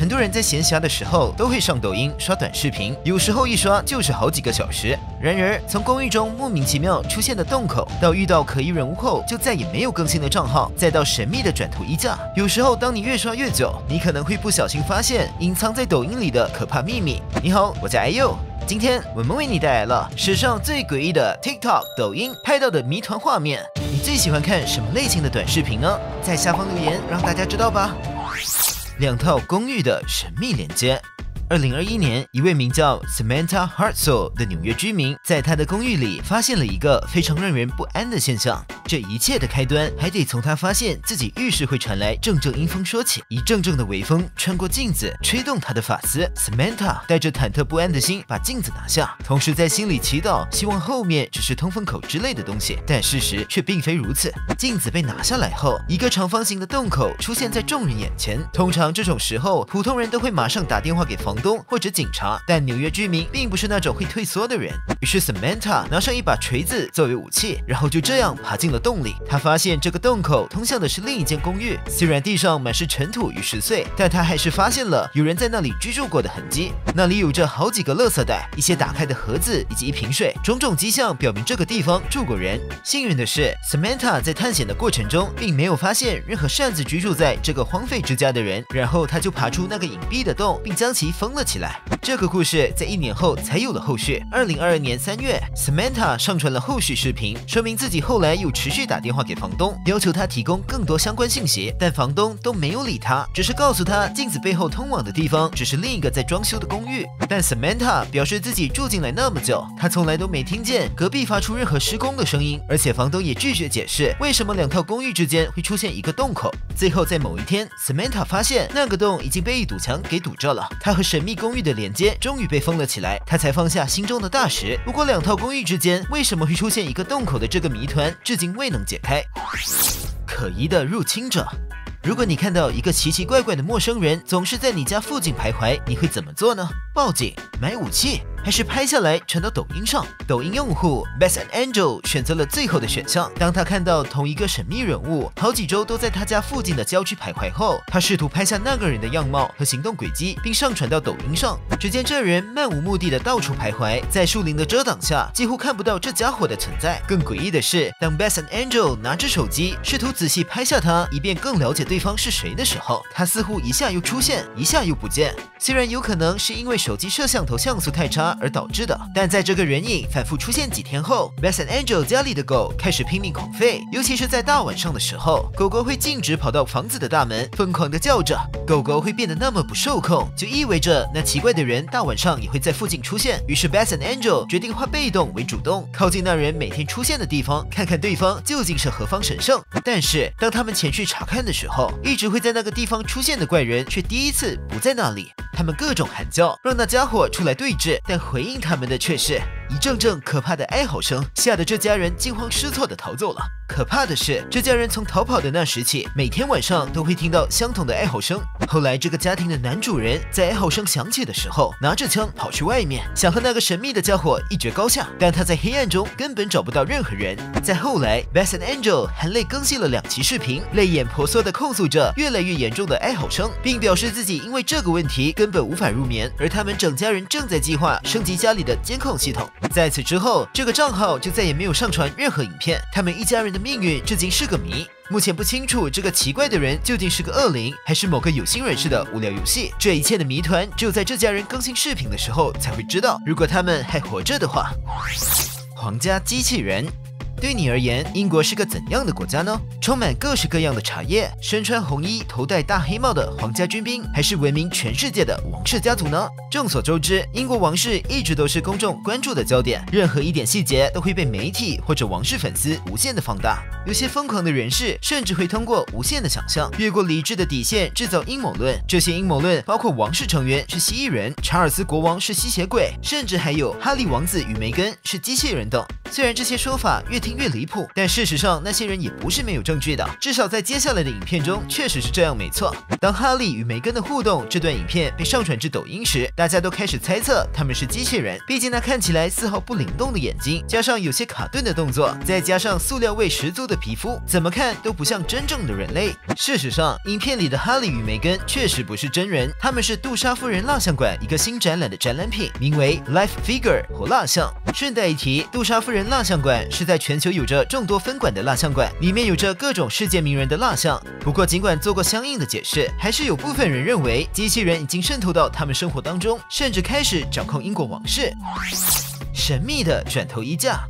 很多人在闲暇的时候都会上抖音刷短视频，有时候一刷就是好几个小时。然而，从公寓中莫名其妙出现的洞口，到遇到可疑人物后就再也没有更新的账号，再到神秘的转图衣架，有时候当你越刷越久，你可能会不小心发现隐藏在抖音里的可怕秘密。你好，我叫哎呦。今天我们为你带来了史上最诡异的 TikTok 抖音拍到的谜团画面。你最喜欢看什么类型的短视频呢？在下方留言让大家知道吧。两套公寓的神秘连接。二零二一年，一位名叫 Samantha Hartzell 的纽约居民，在他的公寓里发现了一个非常让人不安的现象。这一切的开端还得从他发现自己浴室会传来阵阵阴风说起。一阵阵的微风穿过镜子，吹动他的发丝。Samantha 带着忐忑不安的心把镜子拿下，同时在心里祈祷，希望后面只是通风口之类的东西。但事实却并非如此。镜子被拿下来后，一个长方形的洞口出现在众人眼前。通常这种时候，普通人都会马上打电话给房。东或者警察，但纽约居民并不是那种会退缩的人。于是 Samantha 拿上一把锤子作为武器，然后就这样爬进了洞里。他发现这个洞口通向的是另一间公寓，虽然地上满是尘土与石碎，但他还是发现了有人在那里居住过的痕迹。那里有着好几个垃圾袋、一些打开的盒子以及一瓶水，种种迹象表明这个地方住过人。幸运的是，Samantha 在探险的过程中并没有发现任何擅自居住在这个荒废之家的人。然后他就爬出那个隐蔽的洞，并将其封。了起来。这个故事在一年后才有了后续。二零二二年年三月，Samantha 上传了后续视频，说明自己后来又持续打电话给房东，要求他提供更多相关信息，但房东都没有理他，只是告诉他镜子背后通往的地方只是另一个在装修的公寓。但 Samantha 表示自己住进来那么久，他从来都没听见隔壁发出任何施工的声音，而且房东也拒绝解释为什么两套公寓之间会出现一个洞口。最后在某一天，Samantha 发现那个洞已经被一堵墙给堵着了，他和神秘公寓的连接终于被封了起来，他才放下心中的大石。不过，两套公寓之间为什么会出现一个洞口的这个谜团，至今未能解开。可疑的入侵者。如果你看到一个奇奇怪怪的陌生人总是在你家附近徘徊，你会怎么做呢？报警？买武器？还是拍下来传到抖音上。抖音用户 Best and Angel 选择了最后的选项。当他看到同一个神秘人物好几周都在他家附近的郊区徘徊后，他试图拍下那个人的样貌和行动轨迹，并上传到抖音上。只见这人漫无目的的到处徘徊，在树林的遮挡下，几乎看不到这家伙的存在。更诡异的是，当 Best and Angel 拿着手机试图仔细拍下他，以便更了解对方是谁的时候，他似乎一下又出现，一下又不见。虽然有可能是因为手机摄像头像素太差。而导致的，但在这个人影反复出现几天后，Best Angel 家里的狗开始拼命狂吠，尤其是在大晚上的时候，狗狗会径直跑到房子的大门，疯狂的叫着。狗狗会变得那么不受控，就意味着那奇怪的人大晚上也会在附近出现。于是 Best Angel 决定化被动为主动，靠近那人每天出现的地方，看看对方究竟是何方神圣。但是当他们前去查看的时候，一直会在那个地方出现的怪人却第一次不在那里。他们各种喊叫，让那家伙出来对峙，但回应他们的却是。一阵阵可怕的哀嚎声，吓得这家人惊慌失措地逃走了。可怕的是，这家人从逃跑的那时起，每天晚上都会听到相同的哀嚎声。后来，这个家庭的男主人在哀嚎声响起的时候，拿着枪跑去外面，想和那个神秘的家伙一决高下。但他在黑暗中根本找不到任何人。在后来，Beth and Angel 含泪更新了两期视频，泪眼婆娑地控诉着越来越严重的哀嚎声，并表示自己因为这个问题根本无法入眠。而他们整家人正在计划升级家里的监控系统。在此之后，这个账号就再也没有上传任何影片。他们一家人的命运至今是个谜。目前不清楚这个奇怪的人究竟是个恶灵，还是某个有心人士的无聊游戏。这一切的谜团，只有在这家人更新视频的时候才会知道。如果他们还活着的话，皇家机器人。对你而言，英国是个怎样的国家呢？充满各式各样的茶叶，身穿红衣、头戴大黑帽的皇家军兵，还是闻名全世界的王室家族呢？众所周知，英国王室一直都是公众关注的焦点，任何一点细节都会被媒体或者王室粉丝无限的放大。有些疯狂的人士甚至会通过无限的想象，越过理智的底线，制造阴谋论。这些阴谋论包括王室成员是蜥蜴人，查尔斯国王是吸血鬼，甚至还有哈利王子与梅根是机器人等。虽然这些说法越听。越离谱。但事实上，那些人也不是没有证据的，至少在接下来的影片中确实是这样，没错。当哈利与梅根的互动这段影片被上传至抖音时，大家都开始猜测他们是机器人，毕竟那看起来丝毫不灵动的眼睛，加上有些卡顿的动作，再加上塑料味十足的皮肤，怎么看都不像真正的人类。事实上，影片里的哈利与梅根确实不是真人，他们是杜莎夫人蜡像馆一个新展览的展览品，名为 Life Figure 或蜡像。顺带一提，杜莎夫人蜡像馆是在全球有着众多分馆的蜡像馆，里面有着各种世界名人的蜡像。不过，尽管做过相应的解释，还是有部分人认为机器人已经渗透到他们生活当中，甚至开始掌控英国王室。神秘的转头衣架。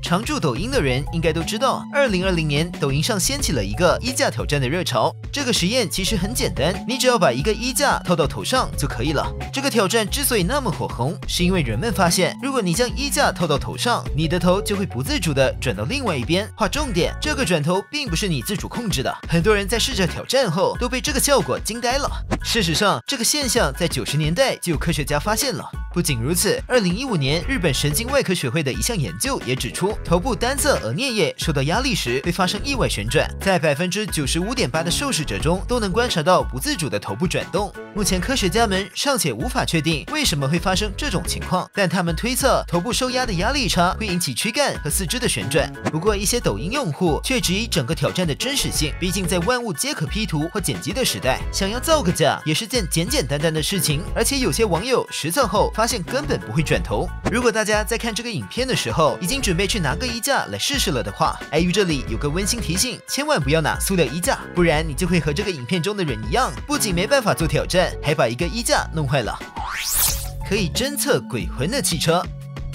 常驻抖音的人应该都知道，二零二零年抖音上掀起了一个衣架挑战的热潮。这个实验其实很简单，你只要把一个衣架套到头上就可以了。这个挑战之所以那么火红，是因为人们发现，如果你将衣架套到头上，你的头就会不自主的转到另外一边。划重点，这个转头并不是你自主控制的。很多人在试着挑战后，都被这个效果惊呆了。事实上，这个现象在九十年代就有科学家发现了。不仅如此，二零一五年日本神经外科学会的一项研究也指出，头部单侧额颞叶受到压力时会发生意外旋转，在百分之九十五点八的受试者中都能观察到不自主的头部转动。目前科学家们尚且无法确定为什么会发生这种情况，但他们推测头部受压的压力差会引起躯干和四肢的旋转。不过一些抖音用户却质疑整个挑战的真实性，毕竟在万物皆可 P 图或剪辑的时代，想要造个假也是件简简单单的事情。而且有些网友实测后发现根本不会转头。如果大家在看这个影片的时候已经准备去拿个衣架来试试了的话，碍于这里有个温馨提醒，千万不要拿塑料衣架，不然你就会和这个影片中的人一样，不仅没办法做挑战。还把一个衣架弄坏了，可以侦测鬼魂的汽车。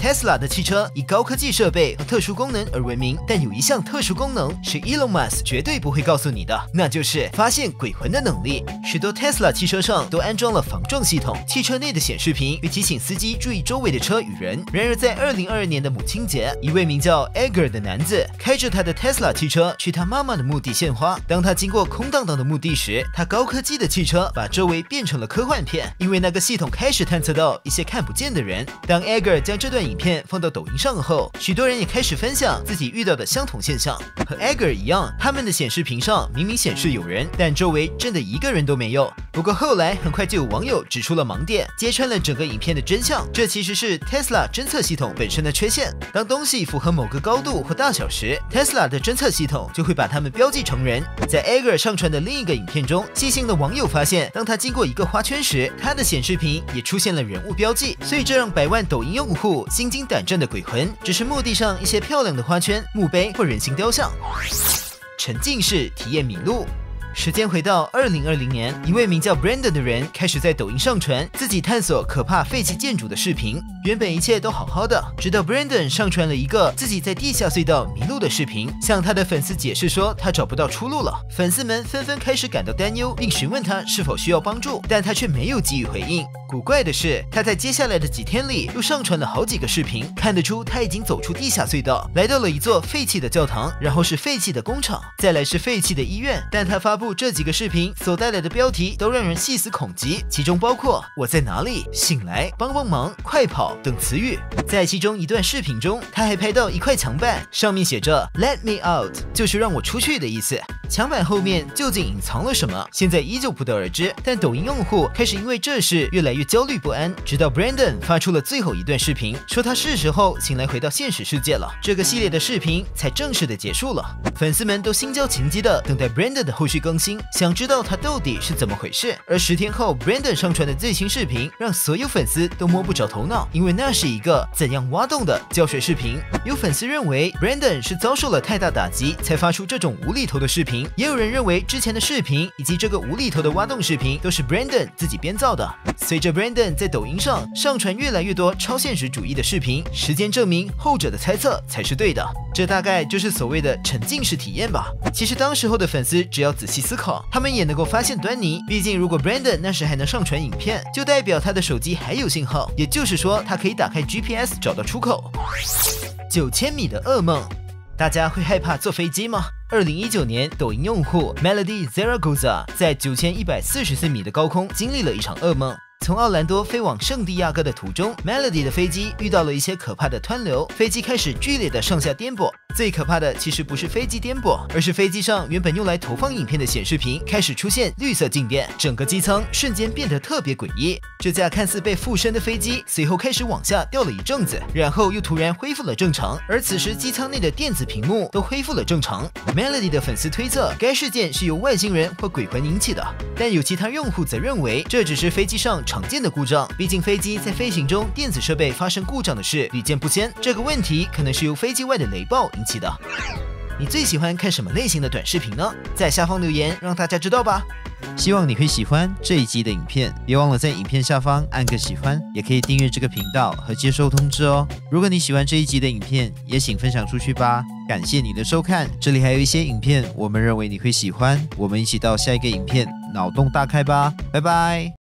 Tesla 的汽车以高科技设备和特殊功能而闻名，但有一项特殊功能是 Elon Musk 绝对不会告诉你的，那就是发现鬼魂的能力。许多 Tesla 汽车上都安装了防撞系统，汽车内的显示屏会提醒司机注意周围的车与人。然而，在2022年的母亲节，一位名叫 Edgar 的男子开着他的 Tesla 汽车去他妈妈的墓地献花。当他经过空荡荡的墓地时，他高科技的汽车把周围变成了科幻片，因为那个系统开始探测到一些看不见的人。当 Edgar 将这段影片放到抖音上后，许多人也开始分享自己遇到的相同现象。和 Egger 一样，他们的显示屏上明明显示有人，但周围真的一个人都没有。不过后来很快就有网友指出了盲点，揭穿了整个影片的真相。这其实是 Tesla 侦测系统本身的缺陷。当东西符合某个高度或大小时，Tesla 的侦测系统就会把它们标记成人。在 Egger 上传的另一个影片中，细心的网友发现，当他经过一个花圈时，他的显示屏也出现了人物标记。所以这让百万抖音用户心。心惊胆战的鬼魂，只是墓地上一些漂亮的花圈、墓碑或人形雕像。沉浸式体验迷路。时间回到二零二零年，一位名叫 Brandon 的人开始在抖音上传自己探索可怕废弃建筑的视频。原本一切都好好的，直到 Brandon 上传了一个自己在地下隧道迷路的视频，向他的粉丝解释说他找不到出路了。粉丝们纷纷开始感到担忧，并询问他是否需要帮助，但他却没有给予回应。古怪的是，他在接下来的几天里又上传了好几个视频，看得出他已经走出地下隧道，来到了一座废弃的教堂，然后是废弃的工厂，再来是废弃的医院。但他发布。这几个视频所带来的标题都让人细思恐极，其中包括“我在哪里”“醒来”“帮帮忙”“快跑”等词语。在其中一段视频中，他还拍到一块墙板，上面写着 “Let me out”，就是让我出去的意思。墙板后面究竟隐藏了什么，现在依旧不得而知。但抖音用户开始因为这事越来越焦虑不安，直到 Brandon 发出了最后一段视频，说他是时候醒来回到现实世界了。这个系列的视频才正式的结束了。粉丝们都心焦情急的等待 Brandon 的后续更新，想知道他到底是怎么回事。而十天后，Brandon 上传的最新视频让所有粉丝都摸不着头脑，因为为那是一个怎样挖洞的教学视频。有粉丝认为 Brandon 是遭受了太大打击才发出这种无厘头的视频。也有人认为，之前的视频以及这个无厘头的挖洞视频都是 Brandon 自己编造的。随着 Brandon 在抖音上上传越来越多超现实主义的视频，时间证明后者的猜测才是对的。这大概就是所谓的沉浸式体验吧。其实当时候的粉丝只要仔细思考，他们也能够发现端倪。毕竟如果 Brandon 那时还能上传影片，就代表他的手机还有信号，也就是说他可以打开 GPS 找到出口。九千米的噩梦。大家会害怕坐飞机吗？二零一九年，抖音用户 Melody Zaragoza 在九千一百四十四米的高空经历了一场噩梦。从奥兰多飞往圣地亚哥的途中，Melody 的飞机遇到了一些可怕的湍流，飞机开始剧烈的上下颠簸。最可怕的其实不是飞机颠簸，而是飞机上原本用来投放影片的显示屏开始出现绿色静电，整个机舱瞬间变得特别诡异。这架看似被附身的飞机随后开始往下掉了一阵子，然后又突然恢复了正常。而此时机舱内的电子屏幕都恢复了正常。Melody 的粉丝推测该事件是由外星人或鬼魂引起的，但有其他用户则认为这只是飞机上常见的故障。毕竟飞机在飞行中电子设备发生故障的事屡见不鲜，这个问题可能是由飞机外的雷暴引起的。你最喜欢看什么类型的短视频呢？在下方留言让大家知道吧。希望你会喜欢这一集的影片，别忘了在影片下方按个喜欢，也可以订阅这个频道和接收通知哦。如果你喜欢这一集的影片，也请分享出去吧。感谢你的收看，这里还有一些影片，我们认为你会喜欢，我们一起到下一个影片脑洞大开吧，拜拜。